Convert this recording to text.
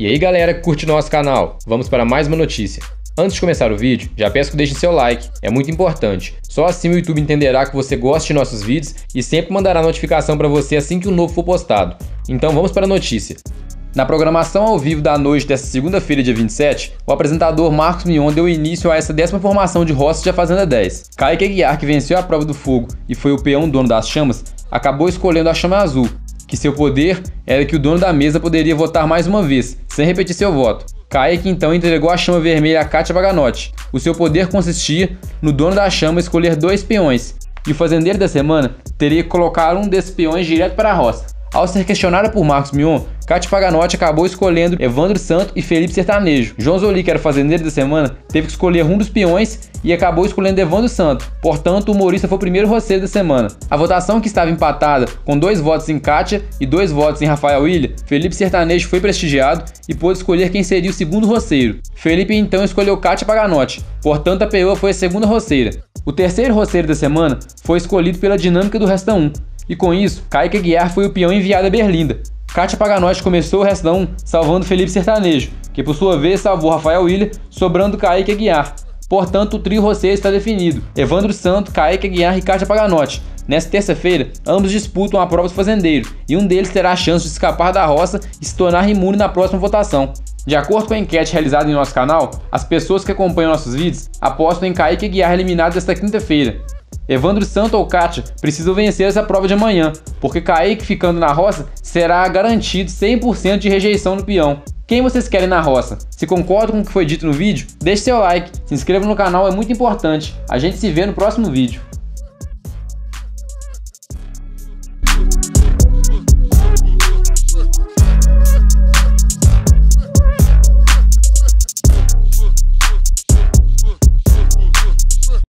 E aí galera que curte nosso canal, vamos para mais uma notícia. Antes de começar o vídeo, já peço que deixe seu like, é muito importante. Só assim o YouTube entenderá que você gosta de nossos vídeos e sempre mandará notificação para você assim que um novo for postado. Então vamos para a notícia. Na programação ao vivo da noite desta segunda-feira, dia 27, o apresentador Marcos Mion deu início a essa décima formação de roças de A Fazenda 10. Kaique Aguiar, que venceu a prova do fogo e foi o peão dono das chamas, acabou escolhendo a chama azul, que seu poder era que o dono da mesa poderia votar mais uma vez, sem repetir seu voto. Kaique então entregou a chama vermelha a Kátia Vaganotti. O seu poder consistia no dono da chama escolher dois peões, e o fazendeiro da semana teria que colocar um desses peões direto para a roça. Ao ser questionada por Marcos Mion, Cátia Paganotti acabou escolhendo Evandro Santo e Felipe Sertanejo. João Zoli, que era fazendeiro da semana, teve que escolher um dos peões e acabou escolhendo Evandro Santo. Portanto, o humorista foi o primeiro roceiro da semana. A votação que estava empatada, com dois votos em Kátia e dois votos em Rafael Ilha, Felipe Sertanejo foi prestigiado e pôde escolher quem seria o segundo roceiro. Felipe então escolheu Kátia Paganotti, portanto a peoa foi a segunda roceira. O terceiro roceiro da semana foi escolhido pela dinâmica do Resta 1, e com isso, Kaique Aguiar foi o peão enviado a Berlinda. Kátia Paganotti começou o restão salvando Felipe Sertanejo, que por sua vez salvou Rafael William, sobrando Kaique Aguiar. Portanto, o trio roceiro está definido. Evandro Santo, Kaique Aguiar e Kátia Paganotti. Nesta terça-feira, ambos disputam a prova do fazendeiro, e um deles terá a chance de escapar da roça e se tornar imune na próxima votação. De acordo com a enquete realizada em nosso canal, as pessoas que acompanham nossos vídeos apostam em Kaique Aguiar eliminado esta quinta-feira. Evandro Santo ou Kátia precisam vencer essa prova de amanhã, porque Kaique ficando na roça será garantido 100% de rejeição no peão. Quem vocês querem na roça? Se concordam com o que foi dito no vídeo, deixe seu like, se inscreva no canal, é muito importante. A gente se vê no próximo vídeo.